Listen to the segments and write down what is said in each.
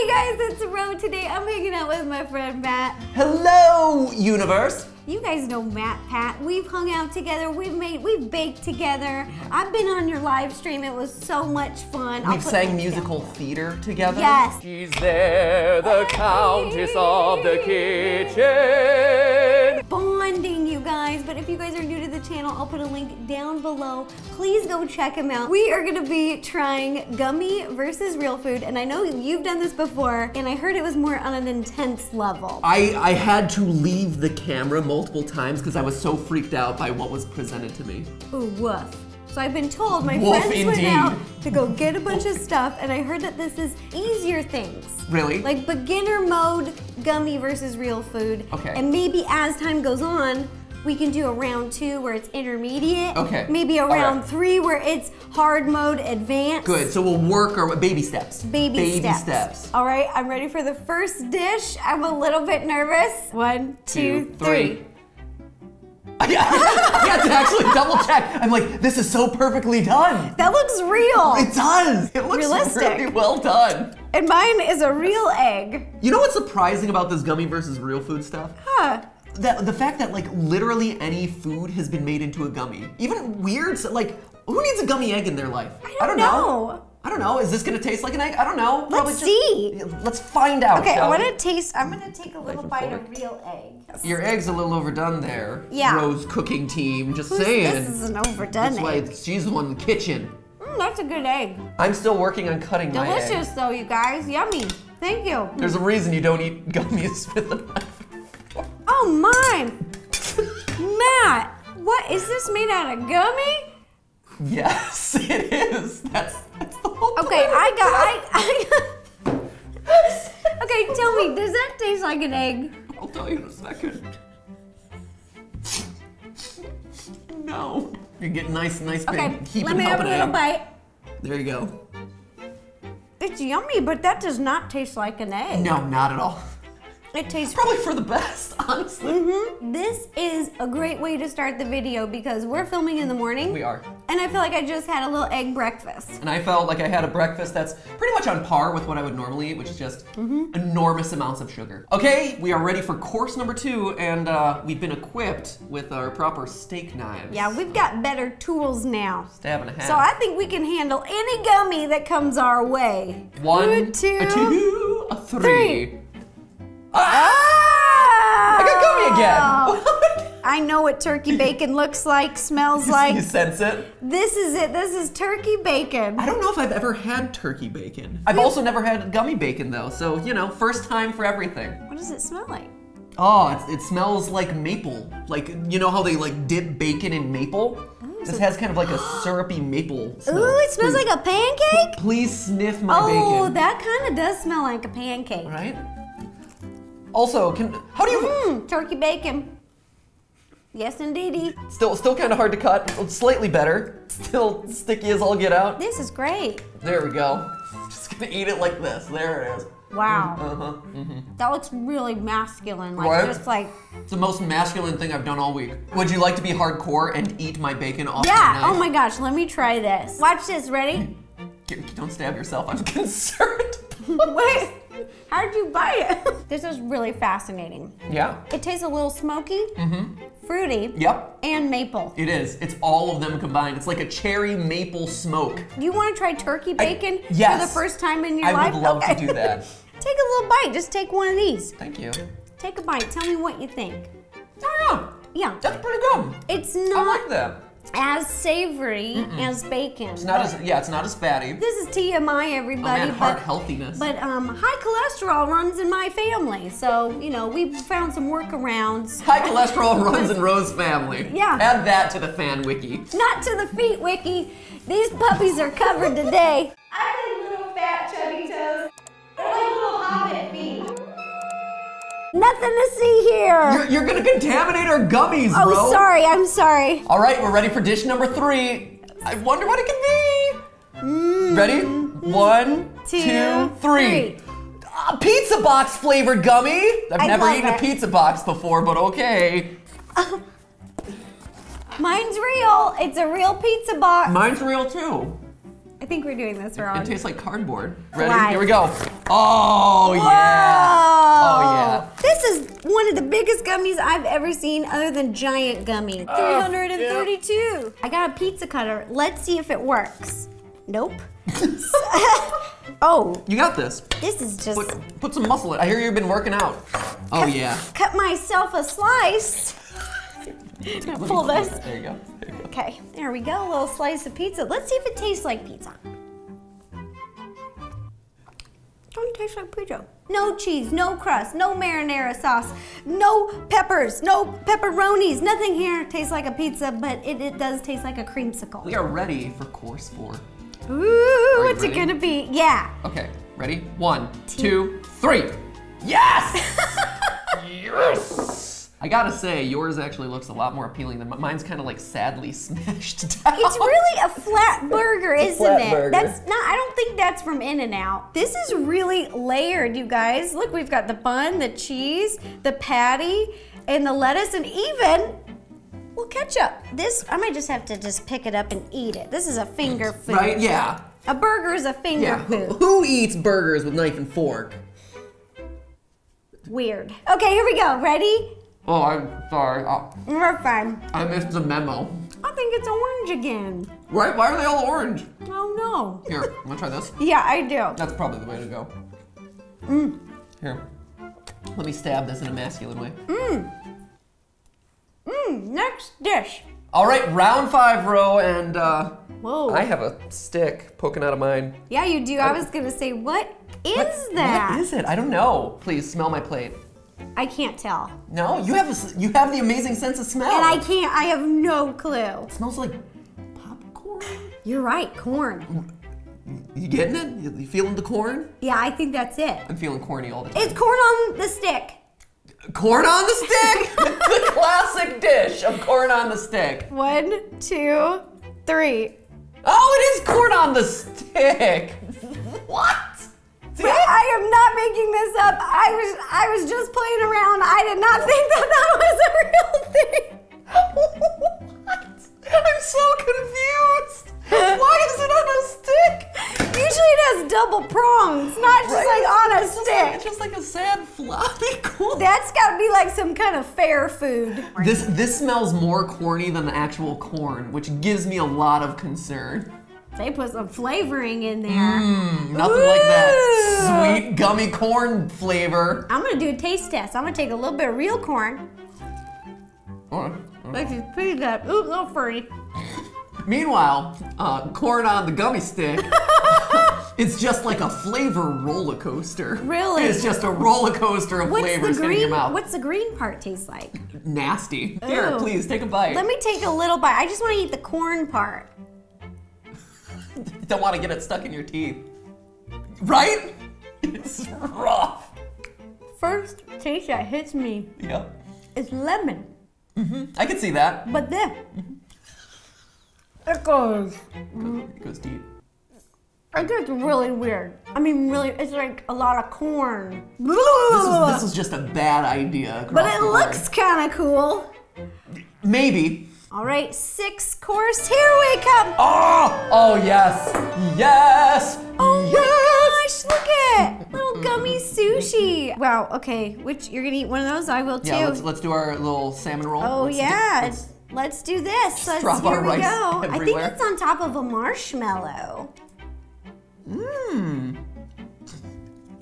Hey guys, it's Ro. Today I'm hanging out with my friend Matt. Hello, universe. You guys know MatPat. We've hung out together. We've made, we've baked together. I've been on your live stream. It was so much fun. I'll We've sang musical down theater together. Yes. She's there, the countess of the kitchen. Bonding, you guys. But if you guys are new to the channel, I'll put a link down below. Please go check him out. We are gonna be trying gummy versus real food, and I know you've done this before, and I heard it was more on an intense level. I, I had to leave the camera multiple times because I was so freaked out by what was presented to me. Ooh, woof. So I've been told my Woof friends went out to go get a bunch of stuff, and I heard that this is easier things. Really? Like beginner mode gummy versus real food. Okay. And maybe as time goes on, we can do a round two where it's intermediate. Okay. Maybe a All right. round three where it's hard mode advanced. Good, so we'll work our baby steps. Baby, steps. steps. All right, I'm ready for the first dish. I'm a little bit nervous. One, two, three. yeah, I had to actually double check. I'm like, this is so perfectly done. That looks real. It does. It looks Realistic. really well done. and mine is a real egg. You know what's surprising about this gummy versus real food stuff? Huh. That the fact that like literally any food has been made into a gummy. Even weird, so, like who needs a gummy egg in their life? I don't know. I don't know. Is this gonna taste like an egg? I don't know. Let's just- see. Let's find out. Okay, I want we? to taste. I'm gonna take a little and bite forth. of real egg. Your egg's a little overdone there. Yeah. Ro's cooking team. Just Who's- saying. This is an overdone That's why she's the one in the kitchen. Mm, that's a good egg. I'm still working on cutting my egg. Delicious though, you guys. Yummy. Thank you. There's a reason you don't eat gummies with a knife. Oh my, Matt. What is this made out of gummy? Yes, it is. That's that's the whole Okay. I got. I. I okay, tell me, does that taste like an egg? I'll tell you in a second. No. You're getting nice, nice big. Okay, heaping let me have a little egg. bite. There you go. It's yummy, but that does not taste like an egg. No, not at all. It tastes Probably for the best, honestly. Mm-hmm. This is a great way to start the video because we're filming in the morning. We are. And I feel like I just had a little egg breakfast. And I felt like I had a breakfast that's pretty much on par with what I would normally eat, which is just Mm-hmm. enormous amounts of sugar. Okay, we are ready for course number two, and uh, we've been equipped with our proper steak knives. Yeah, we've got better tools now. Stab and a half. So I think we can handle any gummy that comes our way. One, two, a two, a three. three. Ah! I got gummy again. I know what turkey bacon looks like, smells like. you sense it? This is it. This is turkey bacon. I don't know if I've ever had turkey bacon. I've also never had gummy bacon though, so you know, first time for everything. What does it smell like? Oh, it's, it smells like maple. Like you know how they like dip bacon in maple? This has kind of like a syrupy maple smell. Ooh, it smells Please- like a pancake? Please sniff my Oh, bacon. that kind of does smell like a pancake. Right? Also, can how do you Mmm, turkey bacon. Yes, indeedy. still still kind of hard to cut? Slightly better. Still sticky as all get out. This is great. There we go. Just gonna eat it like this. There it is. Wow. Uh-huh. Mhm. That looks really masculine. Like Right? just like It's the most masculine thing I've done all week. Would you like to be hardcore and eat my bacon off Yeah. Oh my gosh, let me try this. Watch this, ready? Don't stab yourself. I'm concerned. Wait. How'd you buy it? this is really fascinating. yeah. It tastes a little smoky, mm-hmm. fruity, Yep. and maple. It is. It's all of them combined. It's like a cherry maple smoke. Do you want to try turkey bacon for the first time in your I life? I would love Okay. to do that. Take a little bite. Just take one of these. Thank you. Take a bite. Tell me what you think. Oh yeah. Yeah. That's pretty good. It's not. I like that. As savory as bacon. It's not as yeah, it's not as fatty. This is TMI, Oh everybody. man, heart but, healthiness. but um, high cholesterol runs in my family, so you know we've found some workarounds. High cholesterol runs in Ro's family. Yeah. Add that to the fan wiki. Not to the feet, Wiki. These puppies are covered today. Nothing to see here. You're, you're gonna contaminate our gummies, bro! oh, sorry. I'm sorry. All right, we're ready for dish number three. I wonder what it could be. Ready? One, Mm. Two, two, three. three. A pizza box flavored gummy. I've I never eaten it. a pizza box before, but okay. Mine's real. It's a real pizza box. Mine's real too. I think we're doing this wrong. It tastes like cardboard. Ready? Here we go. Oh yeah. Oh yeah. This is one of the biggest gummies I've ever seen other than giant gummy. Uh, oh, 332. I got a pizza cutter. Let's see if it works. Nope. oh, You got this. this is just Put, put some muscle in. I hear you've been working out. Oh yeah. cut myself a slice. pull this. There you go. There you go. Okay, there we go. A little slice of pizza. Let's see if it tastes like pizza. Don't taste like pizza. No cheese, no crust, no marinara sauce, no peppers, no pepperonis. Nothing here tastes like a pizza, but it, it does taste like a creamsicle. We are ready for course four. Ooh, what's it gonna be? Yeah. Okay, ready? One, two, three. Yes! yes! I gotta say, yours actually looks a lot more appealing than mine. Mine's kind of like sadly smashed down. It's really a flat burger, isn't flat it? burger. That's not. I don't think that's from In-N-Out. This is really layered, you guys. Look, we've got the bun, the cheese, the patty, and the lettuce, and even well ketchup. This I might just have to just pick it up and eat it. This is a finger food. Right? Yeah. A burger is a finger Yeah. Who, food. who eats burgers with knife and fork? Weird. Okay, here we go. Ready? Oh, I'm sorry. Oh, We're fine. I missed the memo. I think it's orange again. Right? Why are they all orange? Oh no. Here, wanna try this? Yeah, I do. That's probably the way to go. Mm. Here. Let me stab this in a masculine way. Mmm. Mmm, Next dish. All right, round five, Ro, and uh, Whoa. I have a stick poking out of mine. Yeah, you do. I was gonna say, what is What- that? What is it? I don't know. Please smell my plate. I can't tell. No, you have a you have the amazing sense of smell. And I can't, I have no clue. It smells like popcorn. You're right, corn. You getting it? You feeling the corn? Yeah, I think that's it. I'm feeling corny all the time. It's corn on the stick. corn on the stick. the classic dish of corn on the stick. One, two, three. Oh, it is corn on the stick. what? See, I am not making this up. I was I was just playing around. I did not think that that was a real thing. what? I'm so confused. Why is it on a stick? Usually it has double prongs, not just like on a It's stick. just like a sad floppy corn. That's gotta be like some kind of fair food. This this smells more corny than the actual corn, which gives me a lot of concern. They put some flavoring in there. Mm, nothing like that sweet gummy corn flavor. I'm gonna do a taste test. I'm gonna take a little bit of real corn. Uh, Which is pretty good. Ooh, a little furry. Meanwhile, uh, corn on the gummy stick. it's just like a flavor roller coaster. Really? It's just a roller coaster of What's flavors the hitting your green? mouth. What's the green part taste like? Nasty. Here, please take a bite. Let me take a little bite. I just want to eat the corn part. Don't want to get it stuck in your teeth. Right? It's rough. First taste that hits me Yep. is lemon, Mm-hmm. I can see that. but then it goes. It goes deep. It gets really weird. I mean, really, it's like a lot of corn. This was, this was just a bad idea. but it looks kind of cool. Maybe. All right, six course. Here we come. Oh! Oh, yes. Yes! Oh yes! my gosh, look at little gummy sushi. Wow, okay, which you're gonna eat one of those? I will too. Yeah, let's, let's do our little salmon roll. oh Let's do- yeah, let's- let's do this. Let's drop here our we rice go. I think it's on top of a marshmallow. Mmm.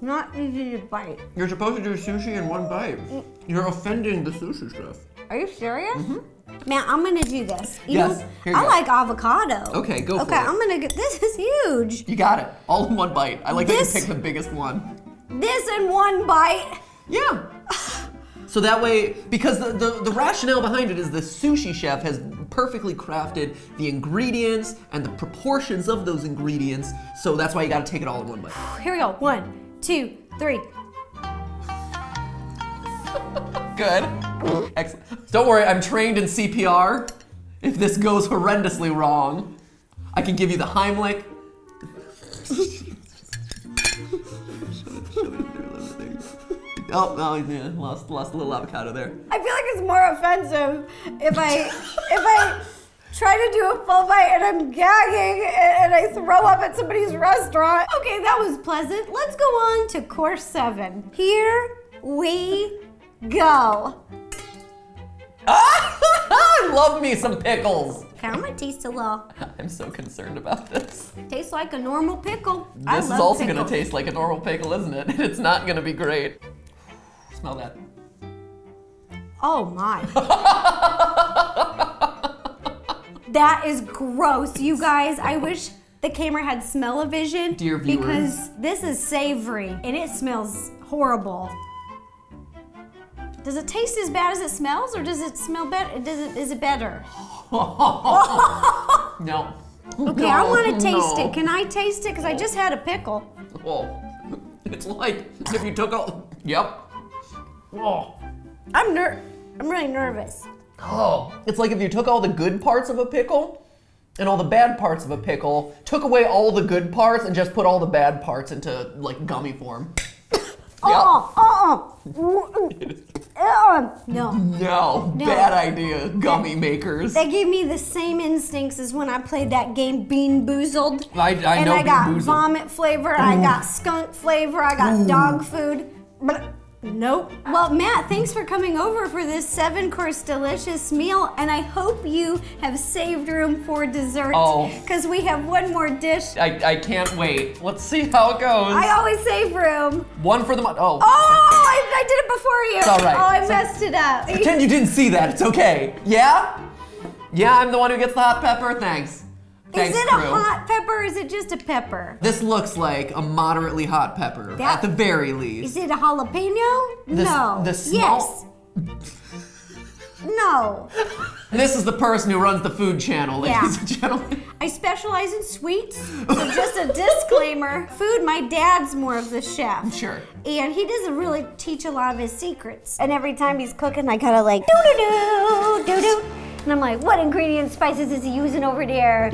Not easy to bite. You're supposed to do sushi in one bite. Mm. You're offending the sushi chef. Are you serious? Mm-hmm. Man, I'm gonna do this. You. Yes, know, I go. like avocado. Okay, go for Okay. I'm gonna get. This is huge. You got it. All in one bite. I like This- that you picked the biggest one. This in one bite. Yeah. So that way, because the, the, the rationale behind it is the sushi chef has perfectly crafted the ingredients and the proportions of those ingredients. So that's why you gotta take it all in one bite. Here we go. One, two, three. Good. Excellent. Don't worry, I'm trained in CPR. If this goes horrendously wrong, I can give you the Heimlich. Oh, oh, yeah, lost, lost a little avocado there. I feel like it's more offensive if I if I try to do a full bite and I'm gagging and, and I throw up at somebody's restaurant. Okay, that was pleasant. Let's go on to course seven. Here we go. I love me some pickles. Okay, I'm gonna taste a little. I'm so concerned about this. Tastes like a normal pickle. This is also pickles. gonna taste like a normal pickle, isn't it? It's not gonna be great. Smell that. Oh my. that is gross. You guys, I wish the camera had smell-o-vision. Dear viewers. Because this is savory and it smells horrible. Does it taste as bad as it smells or does it smell better? Does it, is it better? No. Okay, I want to taste no. it. Can I taste it? Because I just had a pickle. Oh, it's like if you took all. Yep. Oh. I'm ner- I'm really nervous. Oh. It's like if you took all the good parts of a pickle and all the bad parts of a pickle, took away all the good parts and just put all the bad parts into like gummy form. Oh, uh-uh. Uh-uh. No. No, bad idea, gummy makers. They gave me the same instincts as when I played that game BeanBoozled. I- I and know I got Boozled. vomit flavor, I got skunk flavor, I got dog food. But nope. Well, Matt, thanks for coming over for this seven course delicious meal, and I hope you have saved room for dessert. Oh. Because we have one more dish. I, I can't wait. Let's see how it goes. I always save room. One for the mo- oh. Oh, I, I did it before you. It's all right. Oh, I messed it up. Pretend you didn't see that. It's okay. Yeah? Yeah, I'm the one who gets the hot pepper. Thanks. Thanks, is it crew. a hot pepper or is it just a pepper? This looks like a moderately hot pepper, That- at the very least. Is it a jalapeno? The no. the small- Yes. no. This is the person who runs the food channel, Yeah. ladies and gentlemen. I specialize in sweets. So just a disclaimer. Food, my dad's more of the chef. Sure. And he doesn't really teach a lot of his secrets. And every time he's cooking, I gotta like doo doo doo doo doo. And I'm like, what ingredients, spices is he using over there?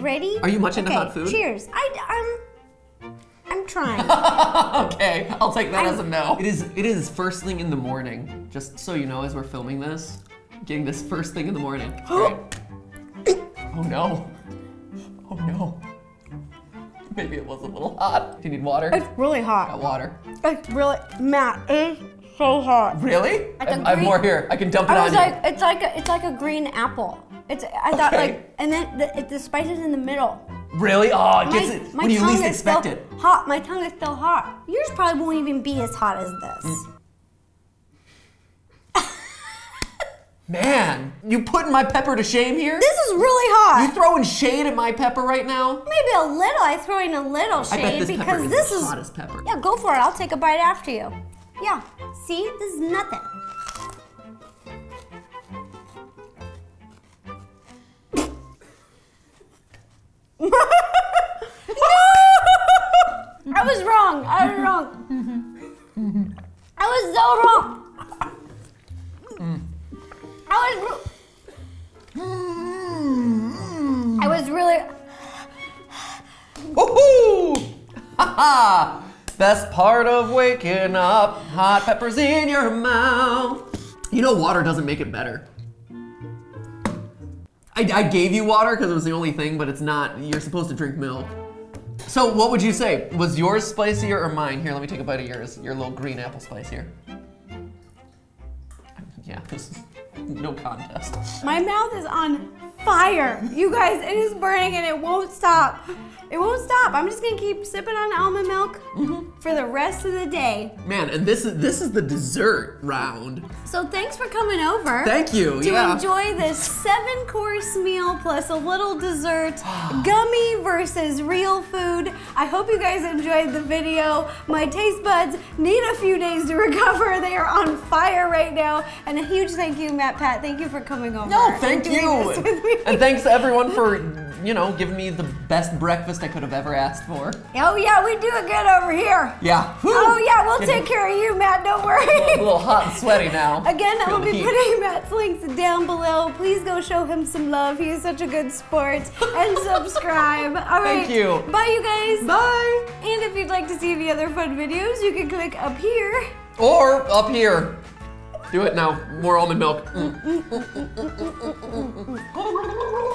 Ready? Are you much into hot food? Cheers. I, I'm, I'm trying. okay, I'll take that as a no. It is, it is first thing in the morning. Just so you know, as we're filming this, getting this first thing in the morning. oh no. Oh no. Maybe it was a little hot. Do you need water? It's really hot. Got water. It's really, Matt, it's so hot. Really? Like a I, I have more here. I can dump it I on was you. it's like a, it's like a green apple. It's I thought Okay. like, and then the, it, the spices in the middle. Really? Oh, it My, gets it my when you least expect it. Hot. My tongue is still hot. Yours probably won't even be as hot as this. Mm. Man, you putting my pepper to shame here? This is really hot. You throwing shade at my pepper right now? Maybe a little. I throw in a little I bet shade this because pepper is this the is. hottest pepper. Yeah, go for it. I'll take a bite after you. Yeah. See, this is nothing. I was wrong. I was wrong. I was so wrong. I was. I was really. Woohoo! Ha ha! Best part of waking up, hot peppers in your mouth. You know, water doesn't make it better. I, I gave you water because it was the only thing, but it's not. You're supposed to drink milk. So, what would you say? Was yours spicier or mine? Here, let me take a bite of yours. Your little green apple spice here. Yeah, this is no contest. My mouth is on fire. You guys, it is burning and it won't stop. It won't stop. I'm just gonna keep sipping on almond milk mm-hmm. for the rest of the day. Man, and this is this is the dessert round. So thanks for coming over. Thank you. To yeah. enjoy this seven course meal plus a little dessert, gummy versus real food. I hope you guys enjoyed the video. My taste buds need a few days to recover. They are on fire right now. And a huge thank you, MatPat. Thank you for coming over. No, thank you. This with me. And thanks to everyone for, you know, giving me the best breakfast I could have ever asked for. Oh yeah, we do it good over here. Yeah. Whew. Oh yeah, we'll take care of you, Matt. Don't worry. A little hot and sweaty now. Again, I Feel will the be heat. putting Matt's links down below. Please go show him some love. He is such a good sport. And subscribe. All right. Thank you. Bye, you guys. Bye. And if you'd like to see any other fun videos, you can click up here. Or up here. Do it now. More almond milk. Mm.